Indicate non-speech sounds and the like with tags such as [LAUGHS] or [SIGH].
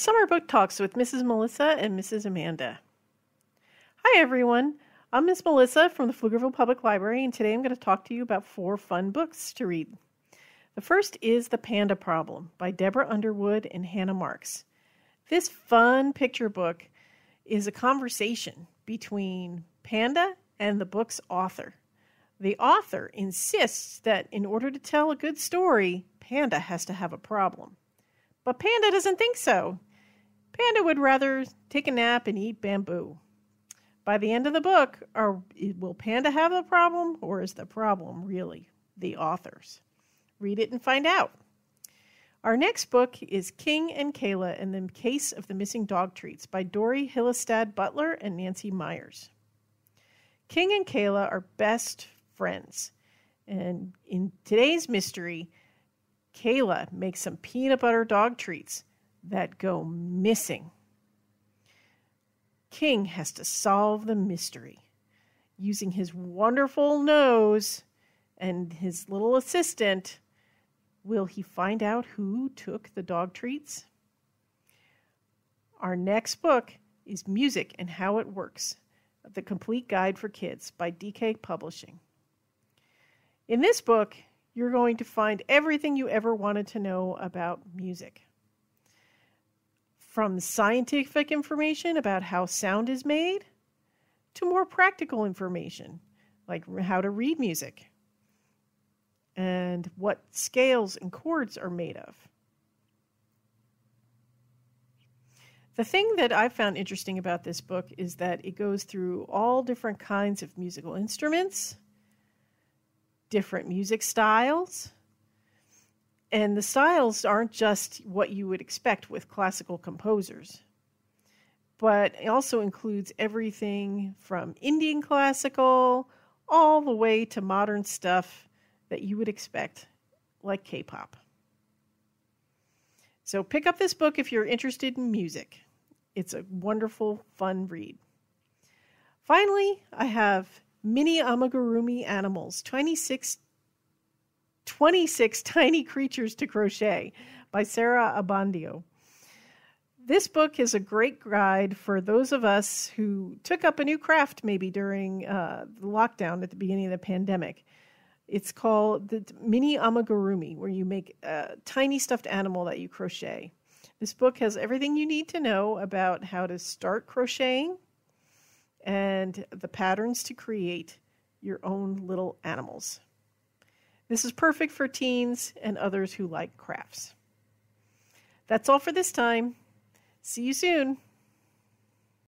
Summer Book Talks with Mrs. Melissa and Mrs. Amanda. Hi, everyone. I'm Miss Melissa from the Pflugerville Public Library, and today I'm going to talk to you about four fun books to read. The first is The Panda Problem by Deborah Underwood and Hannah Marks. This fun picture book is a conversation between Panda and the book's author. The author insists that in order to tell a good story, Panda has to have a problem. But Panda doesn't think so. Panda would rather take a nap and eat bamboo. By the end of the book, are, will Panda have the problem, or is the problem really the author's? Read it and find out. Our next book is King and Kayla and the Case of the Missing Dog Treats by Dori Hillestad Butler and Nancy Meyers. King and Kayla are best friends. And in today's mystery, Kayla makes some peanut butter dog treats that go missing. King has to solve the mystery. Using his wonderful nose and his little assistant, will he find out who took the dog treats? Our next book is Music and How It Works The Complete Guide for Kids by DK Publishing. In this book, you're going to find everything you ever wanted to know about music. From scientific information about how sound is made to more practical information like how to read music and what scales and chords are made of. The thing that I found interesting about this book is that it goes through all different kinds of musical instruments different music styles. And the styles aren't just what you would expect with classical composers, but it also includes everything from Indian classical all the way to modern stuff that you would expect, like K pop. So pick up this book if you're interested in music. It's a wonderful, fun read. Finally, I have mini amigurumi animals, 26, 26 [LAUGHS] tiny creatures to crochet by Sarah Abbondio. This book is a great guide for those of us who took up a new craft maybe during uh, the lockdown at the beginning of the pandemic. It's called the Mini Amigurumi, where you make a tiny stuffed animal that you crochet. This book has everything you need to know about how to start crocheting, and the patterns to create your own little animals. This is perfect for teens and others who like crafts. That's all for this time. See you soon.